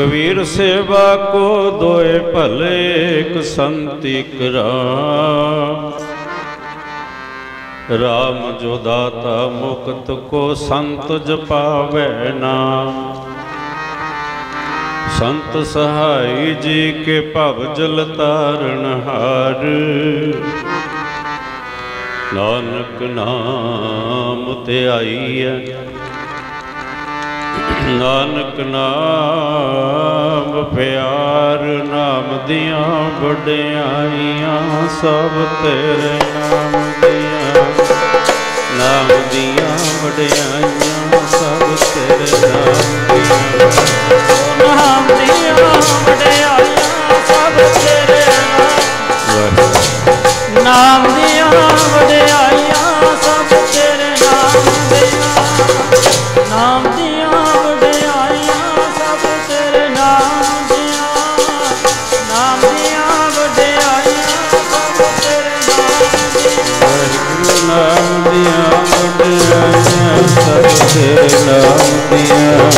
ਕਬੀਰ ਸੇਵਾ ਕੋ ਦੋਏ ਭਲੇ ਇਕ ਸੰਤੀ ਕਰਾ ਰਾਮ ਜੋ ਦਾਤਾ ਮੁਕਤ ਕੋ ਸੰਤ ਜਪਾਵੇ ਨਾਮ। ਸੰਤ ਸਹਾਈ ਜੀ ਕੇ ਭਵ ਜਲ ਤਾਰਨ ਹਾਰ। ਨਾਨਕ ਨਾਮ ਤੇ ਆਈ ਆਈਐ ਨਾਨਕ ਨਾਮ ਪਿਆਰ ਨਾਮ ਦੀਆਂ ਵਡਿਆਈਆਂ ਸਭ ਤੇਰੇ ਨਾਮ ਦੀਆਂ। ਨਾਮ ਦੀਆਂ ਵਡਿਆਈਆਂ ਸਭ ਤੇਰੇ ਨਾਮ ਦੀਆਂ। ਨਾਮ ਦੀਆਂ ਵਡਿਆਈਆਂ ਸਭ ਤੇਰੇ ਨਾਮ। ਦੀਆਂ ਨਾਮ ਦੀਆਂ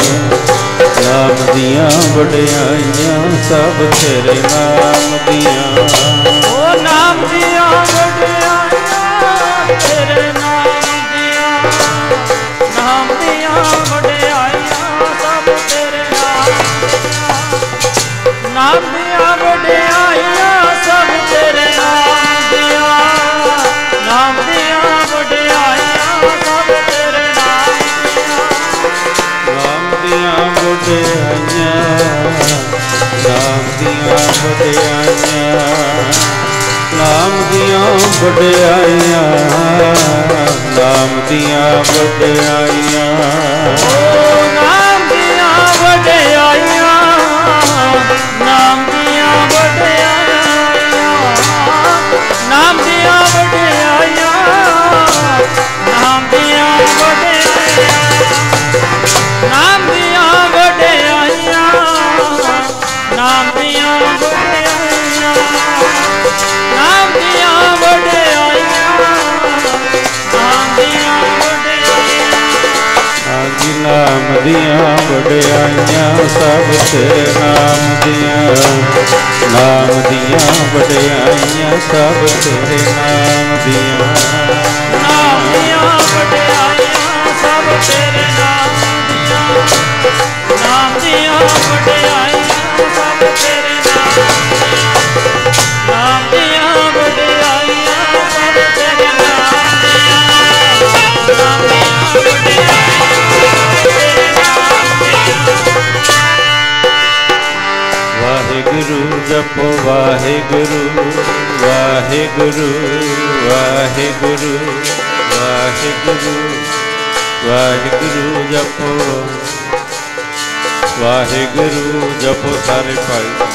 ਨਾਮ ਦੀਆਂ ਵਡਿਆਈਆਂ ਸਭ ਤੇਰੇ ਨਾਮ ਦੀਆਂ ਉਹ ਨਾਮ ਦੀਆਂ ਵਡਿਆਈਆਂ ਨਾਮ ਦੀਆਂ ਵਡਿਆਈਆਂ। ਓ ਨਾਮ ਦੀਆਂ ਵਡਿਆਈਆਂ ਨਾਮ ਨਾਮ ਦੀਆਂ ਵਡਿਆਈਆਂ, ਸਭ ਤੇਰੇ ਨਾਮ ਦੀਆਂ। ਨਾਮ ਦੀਆਂ ਵਡਿਆਈਆਂ, ਸਭ ਤੇਰੇ ਨਾਮ ਦੀਆਂ। ਨਾਮ ਦੀਆਂ ਵਡਿਆਈਆਂ, ਸਭ ਤੇਰੇ ਨਾਮ ਦੀਆਂ। ਨਾਮ ਦੀਆਂ ਵਡਿਆਈਆਂ, ਸਭ ਤੇਰੇ ਜਪੋ ਵਾਹਿਗੁਰੂ ਵਾਹਿਗੁਰੂ ਵਾਹਿਗੁਰੂ ਵਾਹਿਗੁਰੂ ਵਾਹਿਗੁਰੂ ਜਪੋ। ਵਾਹਿਗੁਰੂ ਜਪੋ ਸਾਰੇ ਭਾਈ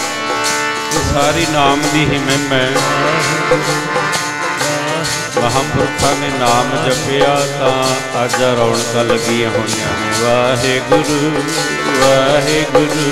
ਸਾਰੀ ਨਾਮ ਦੀ ਹੀ ਮਹਿਮਾ ਮਹਾਂਪੁਰਖਾਂ ਨੇ ਨਾਮ ਜਪਿਆ ਤਾਂ ਅੱਜ ਰੌਣਕਾਂ ਲੱਗੀਆਂ ਹੋਈਆਂ ਨੇ। ਵਾਹਿਗੁਰੂ ਵਾਹਿਗੁਰੂ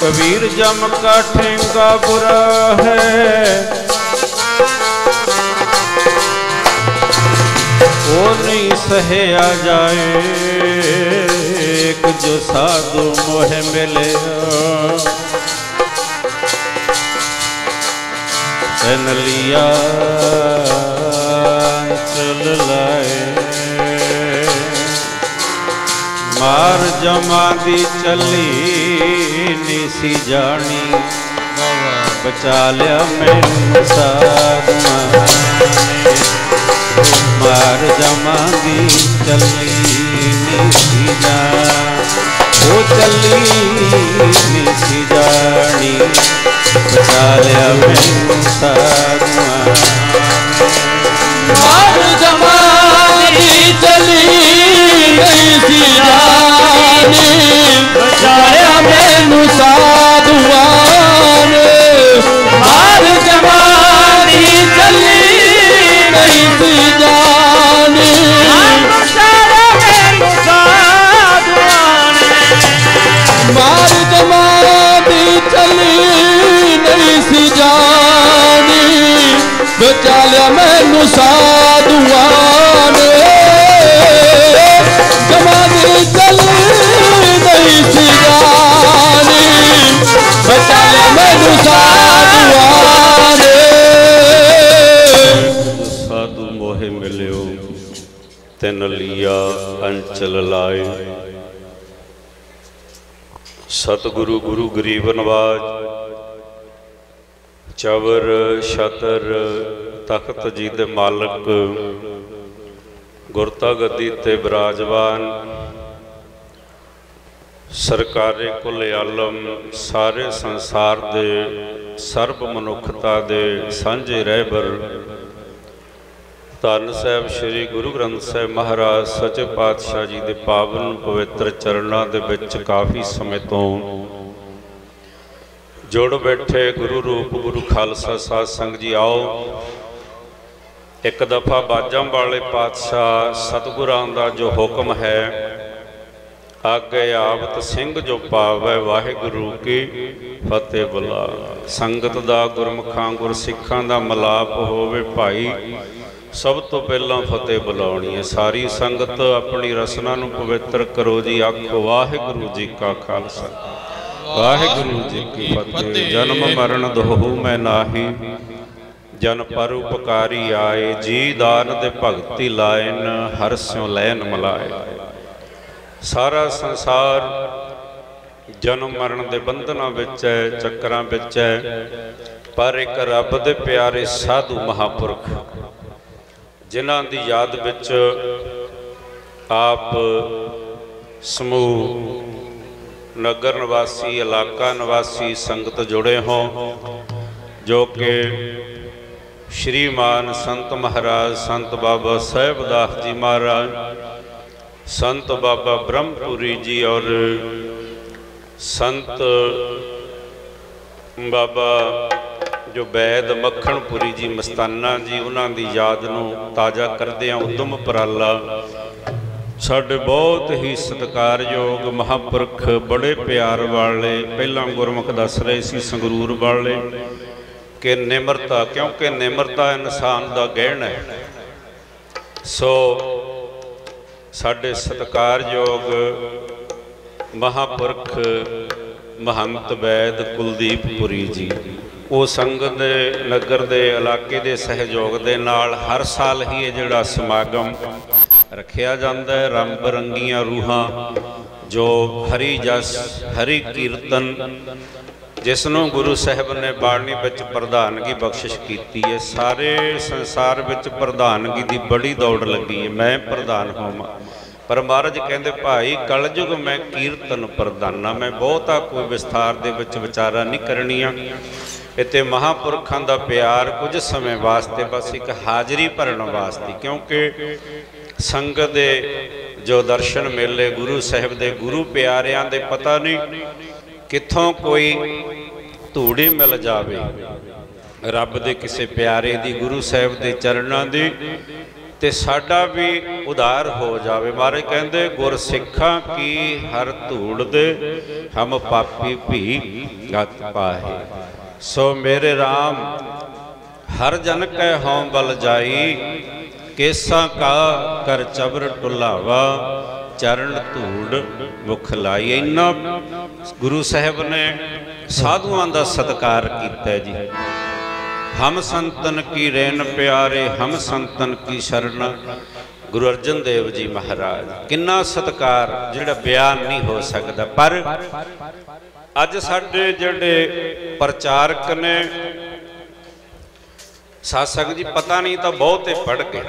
ਕਬੀਰ ਜਮ ਕਾ ਠੇਂਗਾ ਬੁਰਾ ਹੈ। ਉਹ ਨਹੀਂ ਸਹਿਆ ਜਾਏ, ਇੱਕ ਜੋ ਸਾਧੂ ਮੋਹ ਮਿਲਿਆ। ਤਨ ਲਿਆ ਚਲ ਲਾਏ। ਮਾਰ ਜਮਾ ਦੀ ਚੱਲੀ ਨੀ ਸੀ ਜਾਣੀ ਬਚਾ ਲਿਆ ਮੈਨੂੰ ਸਾਧਨਾ ਨੇ ਮਾਰ ਜਮਾ ਦੀ ਚੱਲੀ ਨੀ ਸੀ ਜਾਣੀ ਉਹ ਚੱਲੀ ਨੀ ਸੀ ਜਾਣੀ ਬਚਾ ਲਿਆ ਮੈਨੂੰ ਸਾਧੂਆਂ ਮਾਰ ਜਮਾਨੀ ਨੇ ਮਾਰ ਜਮਾਨੀ ਚਲੀ ਨਹੀਂ ਸੀ ਜਾਣੀ। ਬਚਾ ਮੈਨੂੰ ਸਾਧੂਆਂ ਨੇ ਜਮਾਨੀ ਚਲੀ ਨਹੀਂ ਸੀ ਜਾਣੀ। ਬਚਾ ਮੈਨੂੰ ਸਾਧੂਆਂ ਨੇ। ਸਾਧੂ ਮੋਹਿ ਮਿਲਿਓ, ਤਿਨ ਲੀਆ ਅੰਚਲ ਲਾਏ। ਸਤਿਗੁਰੂ ਗੁਰੂ ਗਰੀਬ ਨਵਾਜ, ਚਵਰ ਛਤਰ ਤਖਤ ਜੀ ਦੇ ਮਾਲਕ ਗੁਰਤਾ ਗੱਦੀ ਤੇ ਬਿਰਾਜਮਾਨ, ਸਰਕਾਰੇ ਕੁਲ ਆਲਮ ਸਾਰੇ ਸੰਸਾਰ ਦੇ ਸਰਬ ਮਨੁੱਖਤਾ ਦੇ ਸਾਂਝੇ ਰਹਿਬਰ ਧੰਨ ਸਾਹਿਬ ਸ੍ਰੀ ਗੁਰੂ ਗ੍ਰੰਥ ਸਾਹਿਬ ਮਹਾਰਾਜ, ਸੱਚੇ ਪਾਤਸ਼ਾਹ ਜੀ ਦੇ ਪਾਵਨ ਪਵਿੱਤਰ ਚਰਨਾਂ ਦੇ ਵਿੱਚ ਕਾਫੀ ਸਮੇਂ ਤੋਂ ਜੁੜ ਬੈਠੇ ਗੁਰੂ ਰੂਪ ਗੁਰੂ ਖਾਲਸਾ ਸਾਧ ਸੰਗ ਜੀ, ਆਓ। ਇੱਕ ਦਫਾ ਬਾਜਾਂ ਵਾਲੇ ਪਾਤਸ਼ਾਹ ਸਤਿਗੁਰਾਂ ਦਾ ਜੋ ਹੁਕਮ ਹੈ, ਆਗੇ ਆਵਤ ਸਿੰਘ ਜੋ ਪਾਵੈ ਵਾਹਿਗੁਰੂ ਕੀ ਫਤਿਹ ਬੁਲਾ। ਸੰਗਤ ਦਾ ਗੁਰਮੁਖਾਂ ਗੁਰਸਿੱਖਾਂ ਦਾ ਮਲਾਪ ਹੋਵੇ ਭਾਈ ਸਭ ਤੋਂ ਪਹਿਲਾਂ ਫਤਿਹ ਬੁਲਾਉਣੀ ਹੈ। ਸਾਰੀ ਸੰਗਤ ਆਪਣੀ ਰਸਨਾ ਨੂੰ ਪਵਿੱਤਰ ਕਰੋ ਜੀ। ਆਖੋ ਵਾਹਿਗੁਰੂ ਜੀ ਕਾ ਖਾਲਸਾ। ਵਾਹਿਗੁਰੂ ਜੀ ਕੀ ਫਤਿਹ। ਜਨਮ ਮਰਨ ਦੋਹੂ ਮੈਂ ਨਾਹੀ। ਜਨ ਪਰ ਉਪਕਾਰੀ ਆਏ। ਜੀ ਦਾਨ ਦੇ ਭਗਤੀ ਲਾਇਨ ਹਰ ਸਿਉ ਲੈਨ ਮਲਾਏ। ਸਾਰਾ ਸੰਸਾਰ ਜਨਮ ਮਰਨ ਦੇ ਬੰਧਨਾਂ ਵਿੱਚ ਹੈ ਚੱਕਰਾਂ ਵਿੱਚ ਹੈ। ਪਰ ਇੱਕ ਰੱਬ ਦੇ ਪਿਆਰੇ ਸਾਧੂ ਮਹਾਪੁਰਖ ਜਿਨ੍ਹਾਂ ਦੀ ਯਾਦ ਵਿੱਚ ਆਪ ਸਮੂਹ, ਨਗਰ ਨਿਵਾਸੀ, ਇਲਾਕਾ ਨਿਵਾਸੀ ਸੰਗਤ ਜੁੜੇ ਹੋ ਜੋ ਕਿ ਸ਼੍ਰੀਮਾਨ ਸੰਤ ਮਹਾਰਾਜ, ਸੰਤ ਬਾਬਾ ਸਾਹਿਬਦਾਸ ਜੀ ਮਹਾਰਾਜ, ਸੰਤ ਬਾਬਾ ਬ੍ਰਹਮਪੁਰੀ ਜੀ ਔਰ ਸੰਤ ਬਾਬਾ ਜੋ ਬੈਦ ਮੱਖਣਪੁਰੀ ਜੀ ਮਸਤਾਨਾ ਜੀ, ਉਹਨਾਂ ਦੀ ਯਾਦ ਨੂੰ ਤਾਜ਼ਾ ਕਰਦੇ ਆ ਉਦਮ ਪਰਾਲਾ। ਸਾਡੇ ਬਹੁਤ ਹੀ ਸਤਿਕਾਰਯੋਗ ਮਹਾਪੁਰਖ ਬੜੇ ਪਿਆਰ ਵਾਲੇ, ਪਹਿਲਾਂ ਗੁਰਮੁਖ ਦੱਸ ਰਹੇ ਸੀ ਸੰਗਰੂਰ ਵਾਲੇ, ਕਿ ਨਿਮਰਤਾ, ਕਿਉਂਕਿ ਨਿਮਰਤਾ ਇਨਸਾਨ ਦਾ ਗਹਿਣਾ ਹੈ। ਸੋ ਸਾਡੇ ਸਤਿਕਾਰਯੋਗ ਮਹਾਪੁਰਖ ਮਹੰਤ ਵੈਦ ਕੁਲਦੀਪ ਪੁਰੀ ਜੀ ਉਹ ਸੰਗਤ ਦੇ ਨਗਰ ਦੇ ਇਲਾਕੇ ਦੇ ਸਹਿਯੋਗ ਦੇ ਨਾਲ ਹਰ ਸਾਲ ਹੀ ਇਹ ਜਿਹੜਾ ਸਮਾਗਮ ਰੱਖਿਆ ਜਾਂਦਾ ਹੈ ਰੰਗ ਬਰੰਗੀਆਂ ਰੂਹਾਂ, ਜੋ ਹਰੀ ਜਸ, ਹਰੀ ਕੀਰਤਨ, ਜਿਸ ਨੂੰ ਗੁਰੂ ਸਾਹਿਬ ਨੇ ਬਾਣੀ ਵਿੱਚ ਪ੍ਰਧਾਨਗੀ ਬਖਸ਼ਿਸ਼ ਕੀਤੀ ਹੈ। ਸਾਰੇ ਸੰਸਾਰ ਵਿੱਚ ਪ੍ਰਧਾਨਗੀ ਦੀ ਬੜੀ ਦੌੜ ਲੱਗੀ ਹੈ। ਮੈਂ ਪ੍ਰਧਾਨ ਹੋਵਾਂ। ਪਰ ਮਹਾਰਾਜ ਕਹਿੰਦੇ, ਭਾਈ, ਕਲਯੁਗ ਮੈਂ ਕੀਰਤਨ ਪ੍ਰਧਾਨਾ, ਮੈਂ ਬਹੁਤਾ ਕੋਈ ਵਿਸਥਾਰ ਦੇ ਵਿੱਚ ਵਿਚਾਰਾ ਨਹੀਂ ਕਰਨੀਆਂ। ਇਤੇ ਮਹਾਪੁਰਖਾਂ ਦਾ ਪਿਆਰ ਕੁਝ ਸਮੇਂ ਵਾਸਤੇ ਬਸ ਇੱਕ ਹਾਜ਼ਰੀ ਭਰਨ ਵਾਸਤੇ, ਕਿਉਂਕਿ ਸੰਗਤ ਦੇ ਜੋ ਦਰਸ਼ਨ ਮੇਲੇ, ਗੁਰੂ ਸਾਹਿਬ ਦੇ ਗੁਰੂ ਪਿਆਰਿਆਂ ਦੇ ਪਤਾ ਨਹੀਂ ਕਿੱਥੋਂ ਕੋਈ ਧੂੜੀ ਮਿਲ ਜਾਵੇ। ਰੱਬ ਦੇ ਕਿਸੇ ਪਿਆਰੇ ਦੀ, ਗੁਰੂ ਸਾਹਿਬ ਦੇ ਚਰਨਾਂ ਦੀ ਤੇ ਸਾਡਾ ਵੀ ਉਧਾਰ ਹੋ ਜਾਵੇ। ਮਹਾਰਾਜ ਕਹਿੰਦੇ, ਗੁਰ ਸਿੱਖਾਂ ਕੀ ਹਰ ਧੂੜ ਦੇ, ਹਮ ਪਾਪੀ ਭੀ ਗਤ ਪਾਹੇ। ਸੋ ਮੇਰੇ RAM ਹਰ ਜਨ ਕੈ ਹਉ ਬਲ ਜਾਈ, ਕੇਸਾਂ ਕਾ ਕਰ ਚਬਰ ਟੁਲਾਵਾ, ਚਰਨ ਧੂੜ ਮੁਖ ਲਾਈ। ਇੰਨਾ ਗੁਰੂ ਸਾਹਿਬ ਨੇ ਸਾਧੂਆਂ ਦਾ ਸਤਕਾਰ ਕੀਤਾ ਜੀ। ਹਮ ਸੰਤਨ ਕੀ ਰੇਨ ਪਿਆਰੇ, ਹਮ ਸੰਤਨ ਕੀ ਸ਼ਰਨ। ਗੁਰੂ ਅਰਜਨ ਦੇਵ ਜੀ ਮਹਾਰਾਜ, ਕਿੰਨਾ ਸਤਕਾਰ ਜਿਹੜਾ ਬਿਆਨ ਨਹੀਂ ਹੋ ਸਕਦਾ। ਪਰ ਅੱਜ ਸਾਡੇ ਜਿਹੜੇ ਪ੍ਰਚਾਰਕ ਨੇ, ਸਾਸੰਗ ਜੀ, ਪਤਾ ਨਹੀਂ ਤਾਂ ਬਹੁਤੇ ਪੜ ਗਏ।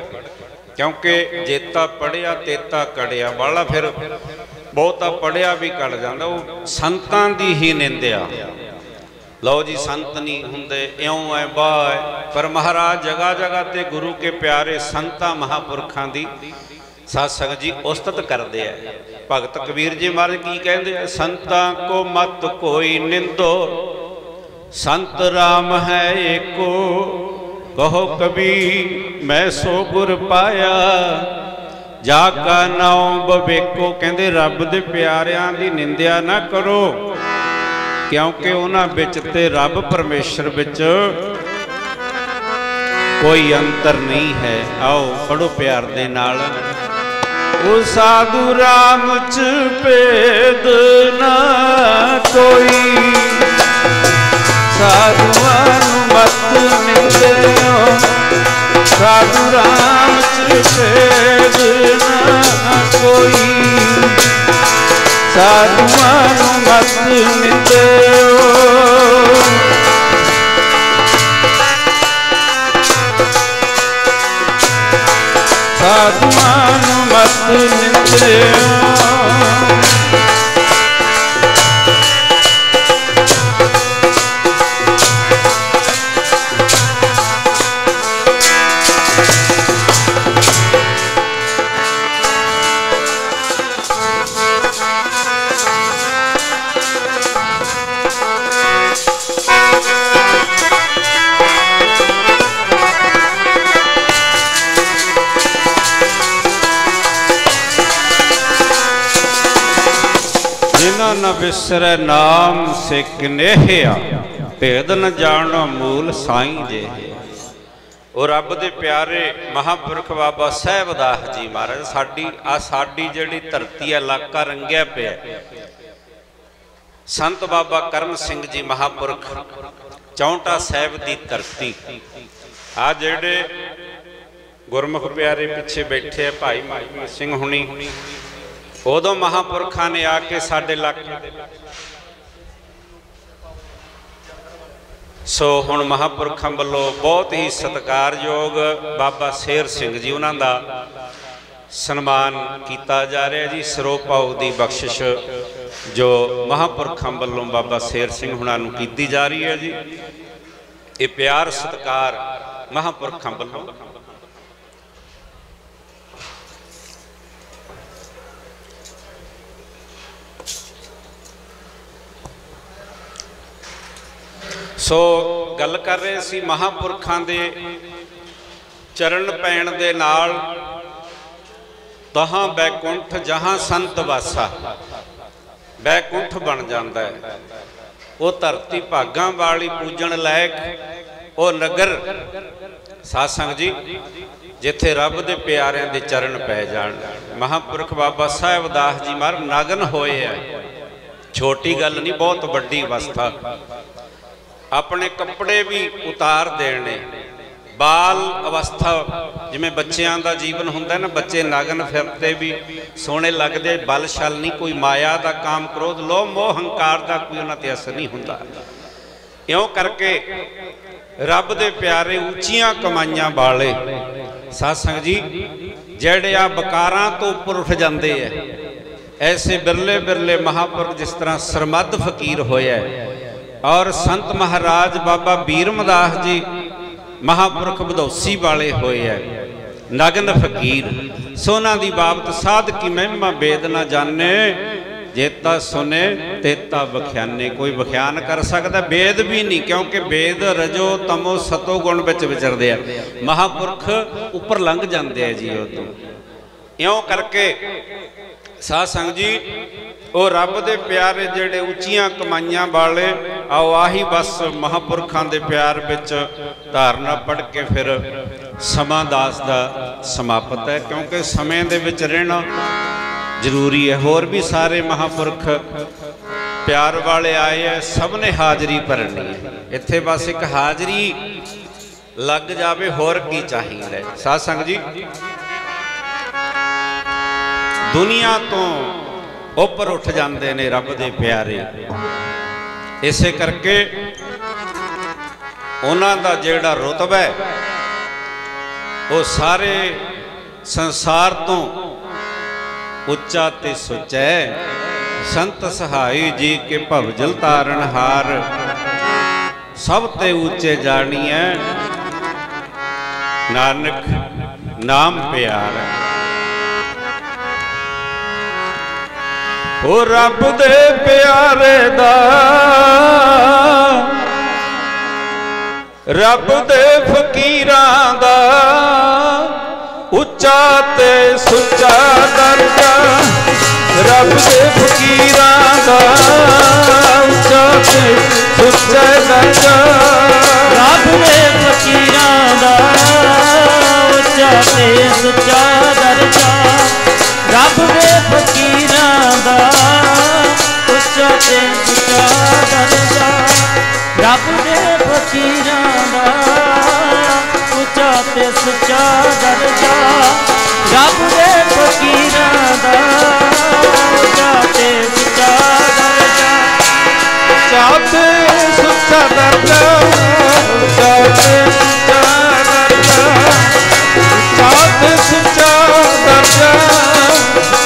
ਕਿਉਂਕਿ ਜੇਤਾ ਪੜਿਆ ਤੇਤਾ ਕੜਿਆ ਵਾਲਾ ਫਿਰ ਬਹੁਤਾ ਪੜਿਆ ਵੀ ਕੱਢ ਜਾਂਦਾ, ਉਹ ਸੰਤਾਂ ਦੀ ਹੀ ਨਿੰਦਿਆ। ਲਓ ਜੀ, ਸੰਤ ਨਹੀਂ ਹੁੰਦੇ, ਇਉਂ ਐ ਬਾਹ ਪਰ ਮਹਾਰਾਜ ਜਗਾ ਜਗਾ ਤੇ ਗੁਰੂ ਕੇ ਪਿਆਰੇ ਸੰਤਾਂ ਮਹਾਪੁਰਖਾਂ ਦੀ ਸਾਧ ਸੰਗਤ ਜੀ ਉਸਤਤ ਕਰਦੇ ਆ। ਭਗਤ ਕਬੀਰ ਜੀ ਮਹਾਰਾਜ ਕੀ ਕਹਿੰਦੇ ਆ? ਸੰਤਾਂ ਕੋ ਮਤ ਕੋਈ ਨਿੰਦੋ, ਸੰਤ ਰਾਮ ਹੈ ਏਕੋ। ਕਹੋ ਕਬੀ ਮੈਂ ਸੋ ਗੁਰ ਪਾਇਆ। ਜਾ ਕਾ ਨਾਮ ਬਵੇਕੋ। ਕਹਿੰਦੇ ਰੱਬ ਦੇ ਪਿਆਰਿਆਂ ਦੀ ਨਿੰਦਿਆ ਨਾ ਕਰੋ, ਕਿਉਂਕਿ ਉਹਨਾਂ ਵਿੱਚ ਤੇ ਰੱਬ ਪਰਮੇਸ਼ਰ ਵਿੱਚ ਕੋਈ ਅੰਤਰ ਨਹੀਂ ਹੈ। ਆਓ ਪੜੋ ਪਿਆਰ ਦੇ ਨਾਲ। ਉਹ ਸਾਧੂ ਰਾਮ ਚ ਭੇਦ ਨਾ ਕੋਈ। ਸਾਧੂਆਂ ਨੂੰ ਮਤ ਨਿੰਦਿਓ ਸਾਧੂ ਰਾਮ ਚ ਭੇਦ ਨਾ ਕੋਈ। ਸਾਧੂਆਂ ਨੂੰ ਮਤ ਨਿੰਦਿਓ ਵਿਸਰੈ ਨਾਮ ਸਿੱਖ ਨੇਹਿਆ, ਭੇਦ ਨ ਜਾਣੋ ਮੂਲ ਸਾਈਂ ਜੇ ਉਹ ਰੱਬ ਦੇ ਪਿਆਰੇ ਮਹਾਪੁਰਖ ਬਾਬਾ ਸਾਹਿਬ ਦਾਸ ਜੀ ਮਹਾਰਾਜ, ਸਾਡੀ ਆ ਸਾਡੀ ਜਿਹੜੀ ਧਰਤੀ ਹੈ ਇਲਾਕਾ ਰੰਗਿਆ ਪਿਆ। ਸੰਤ ਬਾਬਾ ਕਰਮ ਸਿੰਘ ਜੀ ਮਹਾਪੁਰਖ, ਚੌਂਟਾ ਸਾਹਿਬ ਦੀ ਧਰਤੀ। ਆ ਜਿਹੜੇ ਗੁਰਮੁਖ ਪਿਆਰੇ ਪਿੱਛੇ ਬੈਠੇ ਆ ਭਾਈ ਮਹਾਜਨ ਸਿੰਘ ਹੁਣੀ ਉਦੋਂ ਮਹਾਪੁਰਖਾਂ ਨੇ ਆ ਕੇ ਸਾਡੇ ਇਲਾਕੇ ਦੇ ਸੋ ਹੁਣ ਮਹਾਪੁਰਖਾਂ ਵੱਲੋਂ ਬਹੁਤ ਹੀ ਸਤਿਕਾਰਯੋਗ ਬਾਬਾ ਸ਼ੇਰ ਸਿੰਘ ਜੀ ਉਹਨਾਂ ਦਾ ਸਨਮਾਨ ਕੀਤਾ ਜਾ ਰਿਹਾ ਜੀ ਸਰੋਪਾਉ ਦੀ ਬਖਸ਼ਿਸ਼ ਜੋ ਮਹਾਪੁਰਖਾਂ ਵੱਲੋਂ ਬਾਬਾ ਸ਼ੇਰ ਸਿੰਘ ਹੁਣਾਂ ਨੂੰ ਕੀਤੀ ਜਾ ਰਹੀ ਹੈ ਜੀ। ਇਹ ਪਿਆਰ ਸਤਿਕਾਰ ਮਹਾਪੁਰਖਾਂ ਵੱਲੋਂ ਸੋ ਗੱਲ ਕਰ ਰਹੇ ਸੀ ਮਹਾਪੁਰਖਾਂ ਦੇ ਚਰਨ ਪੈਣ ਦੇ ਨਾਲ ਤਹਾਂ ਬੈਕੁੰਠ ਜਹਾਂ ਸੰਤ ਵਾਸਾ। ਬੈਕੁੰਠ ਬਣ ਜਾਂਦਾ ਹੈ। ਉਹ ਧਰਤੀ ਭਾਗਾਂ ਵਾਲੀ ਪੂਜਣ ਲਾਇਕ ਉਹ ਨਗਰ। ਸਾਧ ਸੰਗਤ ਜੀ, ਜਿੱਥੇ ਰੱਬ ਦੇ ਪਿਆਰਿਆਂ ਦੇ ਚਰਨ ਪੈ ਜਾਣ। ਮਹਾਪੁਰਖ ਬਾਬਾ ਸਾਹਿਬ ਦਾਸ ਜੀ ਮਰ ਨਗਨ ਹੋਏ ਆ। ਛੋਟੀ ਗੱਲ ਨਹੀਂ, ਬਹੁਤ ਵੱਡੀ ਅਵਸਥਾ। ਆਪਣੇ ਕੱਪੜੇ ਵੀ ਉਤਾਰ ਦੇਣੇ। ਬਾਲ ਅਵਸਥਾ, ਜਿਵੇਂ ਬੱਚਿਆਂ ਦਾ ਜੀਵਨ ਹੁੰਦਾ ਨਾ, ਬੱਚੇ ਨਗਨ ਫਿਰਦੇ ਵੀ ਸੋਹਣੇ ਲੱਗਦੇ, ਬਲ ਛਲ ਨਹੀਂ, ਕੋਈ ਮਾਇਆ ਦਾ ਕਾਮ ਕ੍ਰੋਧ ਲੋਭ ਮੋਹ ਹੰਕਾਰ ਦਾ ਕੋਈ ਉਹਨਾਂ ਤੇ ਅਸਰ ਨਹੀਂ ਹੁੰਦਾ। ਇਉਂ ਕਰਕੇ ਰੱਬ ਦੇ ਪਿਆਰੇ ਉੱਚੀਆਂ ਕਮਾਈਆਂ ਵਾਲੇ ਸਾਧ ਸੰਗਤ ਜੀ, ਜਿਹੜੇ ਆ ਬਕਾਰਾਂ ਤੋਂ ਉੱਪਰ ਉੱਠ ਜਾਂਦੇ ਐ, ਐਸੇ ਬਿਰਲੇ ਬਿਰਲੇ ਮਹਾਪੁਰਖ ਜਿਸ ਤਰ੍ਹਾਂ ਸਰਮੱਧ ਫਕੀਰ ਹੋਇਆ ਔਰ ਸੰਤ ਮਹਾਰਾਜ ਬਾਬਾ ਬੀਰਮਦਾਸ ਜੀ ਮਹਾਪੁਰਖ ਬਧੌਸੀ ਵਾਲੇ ਹੋਏ ਐ ਨਗਨ ਫਕੀਰ, ਸੋਨਾ ਦੀ ਬਾਬਤ ਸਾਧ ਕੀ ਮਹਿਮਾ ਵੇਦ ਨਾ ਜਾਣੇ। ਜੇਤਾ ਸੁਨੇ, ਤੇਤਾ ਵਿਖਿਆਨੇ। ਕੋਈ ਵਿਖਿਆਨ ਕਰ ਸਕਦਾ ਵੇਦ ਵੀ ਨਹੀਂ, ਕਿਉਂਕਿ ਵੇਦ ਰਜੋ ਤਮੋ ਸਤੋ ਗੁਣ ਵਿੱਚ ਵਿਚਰਦੇ ਆ। ਮਹਾਪੁਰਖ ਉੱਪਰ ਲੰਘ ਜਾਂਦੇ ਆ ਜੀ ਉਹ ਤੋਂ। ਇਉਂ ਕਰਕੇ ਸਾਧ ਸੰਗ ਜੀ, ਉਹ ਰੱਬ ਦੇ ਪਿਆਰੇ ਜਿਹੜੇ ਉੱਚੀਆਂ ਕਮਾਈਆਂ ਵਾਲੇ, ਆਓ ਆਹੀ ਬਸ ਮਹਾਪੁਰਖਾਂ ਦੇ ਪਿਆਰ ਵਿੱਚ ਧਾਰਨਾ ਪੜ ਕੇ ਫਿਰ ਸਮਾਂ ਦਾਸ ਦਾ ਸਮਾਪਤ ਹੈ, ਕਿਉਂਕਿ ਸਮੇਂ ਦੇ ਵਿੱਚ ਰਹਿਣਾ ਜ਼ਰੂਰੀ ਹੈ। ਹੋਰ ਵੀ ਸਾਰੇ ਮਹਾਪੁਰਖ ਪਿਆਰ ਵਾਲੇ ਆਏ ਐ ਸਭ ਨੇ ਹਾਜ਼ਰੀ ਭਰਨੀ ਹੈ। ਇੱਥੇ ਬਸ ਇੱਕ ਹਾਜ਼ਰੀ ਲੱਗ ਜਾਵੇ, ਹੋਰ ਕੀ ਚਾਹੀਦਾ ਸਾਧ ਸੰਗ ਜੀ ਦੁਨੀਆ ਤੋਂ ਉੱਪਰ ਉੱਠ ਜਾਂਦੇ ਨੇ ਰੱਬ ਦੇ ਪਿਆਰੇ। ਇਸੇ ਕਰਕੇ ਉਹਨਾਂ ਦਾ ਜਿਹੜਾ ਰਤਬਾ ਹੈ, ਉਹ ਸਾਰੇ ਸੰਸਾਰ ਤੋਂ ਉੱਚਾ ਤੇ ਸੁਚੈ ਸੰਤ ਸਹਾਈ ਜੀ ਕੇ ਭਵਜਲ ਤਾਰਨ ਹਾਰ ਸਭ ਤੇ ਉੱਚੇ ਜਾਣੀਐ। ਨਾਨਕ ਨਾਮ ਪਿਆਰ। ਉਹ ਰੱਬ ਦੇ ਪਿਆਰੇ ਦਾ। ਰੱਬ ਦੇ ਫਕੀਰਾਂ ਦਾ। ਉੱਚਾ ਤੇ ਸੁੱਚਾ ਦਰਜਾ। ਰੱਬ ਦੇ ਫਕੀਰਾਂ ਦਾ। ਉੱਚਾ ਤੇ ਸੁੱਚਾ ਦਰਜਾ। ਰੱਬ ਦੇ ਫਕੀਰਾਂ ਦਾ। ਉੱਚਾ ਤੇ ਸੁੱਚਾ ਦਰਜਾ। ਰੱਬ ਦੇ ਫਕੀਰਾਂ ਦਾ ਉੱਚਾ ਤੇ ਸੁੱਚਾ ਦਰਜਾ। ਰੱਬ ਦੇ ਫਕੀਰਾਂ ਦਾ ਉੱਚਾ ਤੇ ਸੁੱਚਾ ਦਰਜਾ। ਰੱਬ ਦੇ ਫਕੀਰਾਂ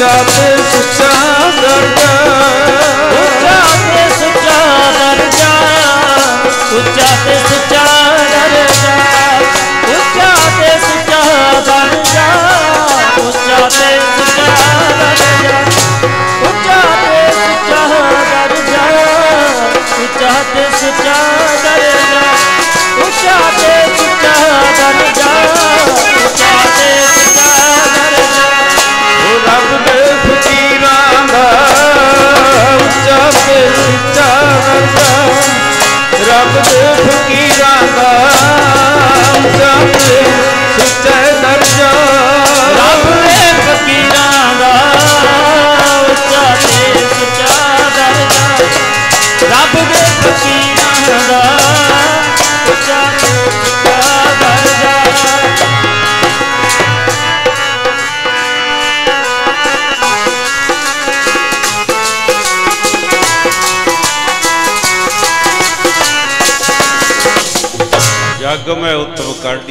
ਚਾਹਤੇ ਸੁੱਚਾ ਦਰਜਾ ਉੱਚਾ ਤੇ ਸੱਚਾ ਦਰਜਾ ਉੱਚਾ ਤੇ ਸੱਚਾ ਦਰਜਾ ਉੱਚਾ ਤੇ ਸੱਚਾ ਦਰਜਾ ਉੱਚਾ ਤੇ ਸੱਚਾ ਦਰਜਾ ਉੱਚਾ ਤੇ ਸੱਚਾ ਦਰਜਾ ਉੱਚਾ ਤੇ ਸੱਚਾ ਦਰਜਾ ਉੱਚਾ ਤੇ ਸੱਚਾ ਦਰਜਾ।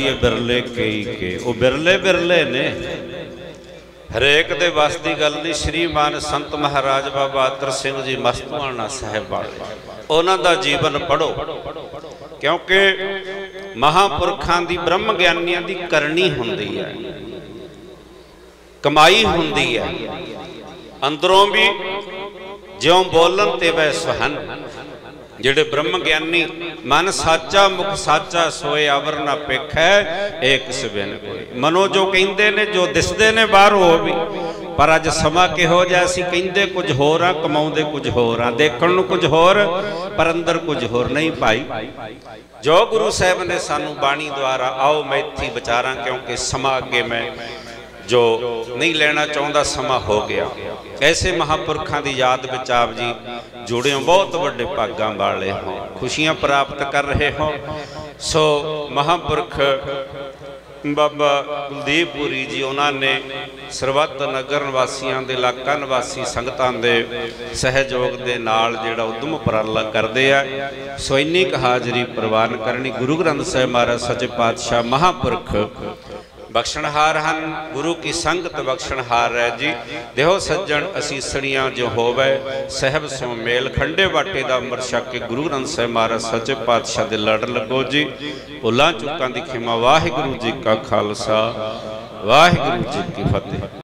ਉਤਮ ਬਿਰਲੇ ਕਈ ਕੇ। ਉਹ ਬਿਰਲੇ ਬਿਰਲੇ ਨੇ। ਹਰੇਕ ਦੇ ਵਸ ਦੀ ਗੱਲ ਨਹੀਂ, ਸ਼੍ਰੀਮਾਨ ਸੰਤ ਮਹਾਰਾਜ ਬਾਬਾ ਅਤਰ ਸਿੰਘ ਜੀ ਮਸਤੂਆਣਾ ਸਾਹਿਬ ਵਾਲੇ ਉਹਨਾਂ ਦਾ ਜੀਵਨ ਪੜੋ ਕਿਉਂਕਿ ਮਹਾਪੁਰਖਾਂ ਦੀ ਬ੍ਰਹਮ ਗਿਆਨੀਆਂ ਦੀ ਕਰਨੀ ਹੁੰਦੀ ਹੈ ਕਮਾਈ ਹੁੰਦੀ ਹੈ ਅੰਦਰੋਂ ਵੀ ਜਿਉਂ ਬੋਲਣ ਤੇ ਵੈ ਸੁਹਨ ਜਿਹੜੇ ਬ੍ਰਹਮ ਗਿਆਨੀ ਮਨ ਸਾਚਾ, ਮੁਖ ਸਾਚਾ ਸੋਏ ਅਵਰ ਨਾ ਪੇਖੈ ਏਕ ਸਬਿਨ ਕੋਈ। ਮਨੋ ਜੋ ਕਹਿੰਦੇ ਨੇ, ਜੋ ਦਿਸਦੇ ਨੇ, ਬਾਹਰ ਹੋ ਵੀ। ਪਰ ਅੱਜ ਸਮਾਂ ਕਿਹੋ ਜਿਹਾ, ਅਸੀਂ ਕਹਿੰਦੇ ਕੁਝ ਹੋਰ ਆ, ਕਮਾਉਂਦੇ ਕੁਝ ਹੋਰ ਆ, ਦੇਖਣ ਨੂੰ ਕੁਝ ਹੋਰ, ਪਰ ਅੰਦਰ ਕੁਝ ਹੋਰ ਨਹੀਂ ਭਾਈ। ਜੋ ਗੁਰੂ ਸਾਹਿਬ ਨੇ ਸਾਨੂੰ ਬਾਣੀ ਦੁਆਰਾ, ਆਓ ਮੈਥੀ ਵਿਚਾਰਾਂ, ਕਿਉਂਕਿ ਸਮਾਂ ਅੱਗੇ ਮੈਂ ਜੋ ਨਹੀਂ ਲੈਣਾ ਚਾਹੁੰਦਾ ਸਮਾਂ ਹੋ ਗਿਆ। ਐਸੇ ਮਹਾਪੁਰਖਾਂ ਦੀ ਯਾਦ ਵਿੱਚ ਆਪ ਜੀ ਜੁੜਿਓ ਬਹੁਤ ਵੱਡੇ ਭਾਗਾਂ ਵਾਲੇ ਹੋ ਖੁਸ਼ੀਆਂ ਪ੍ਰਾਪਤ ਕਰ ਰਹੇ ਹੋ। ਸੋ ਮਹਾਪੁਰਖ ਬਾਬਾ ਕੁਲਦੀਪ ਪੁਰੀ ਜੀ, ਉਹਨਾਂ ਨੇ ਸਰਬੱਤ ਨਗਰ ਨਿਵਾਸੀਆਂ ਦੇ, ਇਲਾਕਾ ਨਿਵਾਸੀ ਸੰਗਤਾਂ ਦੇ ਸਹਿਯੋਗ ਦੇ ਨਾਲ ਜਿਹੜਾ ਉਦਮ ਉਪਰਾਲਾ ਕਰਦੇ ਆ, ਸੋ ਇੰਨੀ ਕੁ ਹਾਜ਼ਰੀ ਪ੍ਰਵਾਨ ਕਰਨੀ ਗੁਰੂ ਗ੍ਰੰਥ ਸਾਹਿਬ ਮਹਾਰਾਜ ਸੱਚੇ ਪਾਤਸ਼ਾਹ ਮਹਾਪੁਰਖ ਬਖਸ਼ਣਹਾਰ ਹਨ। ਗੁਰੂ ਕੀ ਸੰਗਤ ਬਖਸ਼ਣਹਾਰ ਹੈ ਜੀ। ਦੇਹੋ ਸੱਜਣ ਅਸੀਸਣੀਆਂ ਜੋ ਹੋਵੇ, ਸਹਿਬ ਸੋ ਮੇਲ ਖੰਡੇ ਬਾਟੇ ਦਾ ਅੰਮ੍ਰਿਤ ਛਕ ਕੇ ਗੁਰੂ ਗ੍ਰੰਥ ਸਾਹਿਬ ਮਹਾਰਾਜ ਸੱਚੇ ਪਾਤਸ਼ਾਹ ਦੇ ਲੜ ਲੱਗੋ ਜੀ। ਭੁੱਲਾਂ ਚੁੱਕਾਂ ਦੀ ਖਿਮਾ, ਵਾਹਿਗੁਰੂ ਜੀ ਕਾ ਖਾਲਸਾ, ਵਾਹਿਗੁਰੂ ਜੀ ਕੀ ਫਤਿਹ।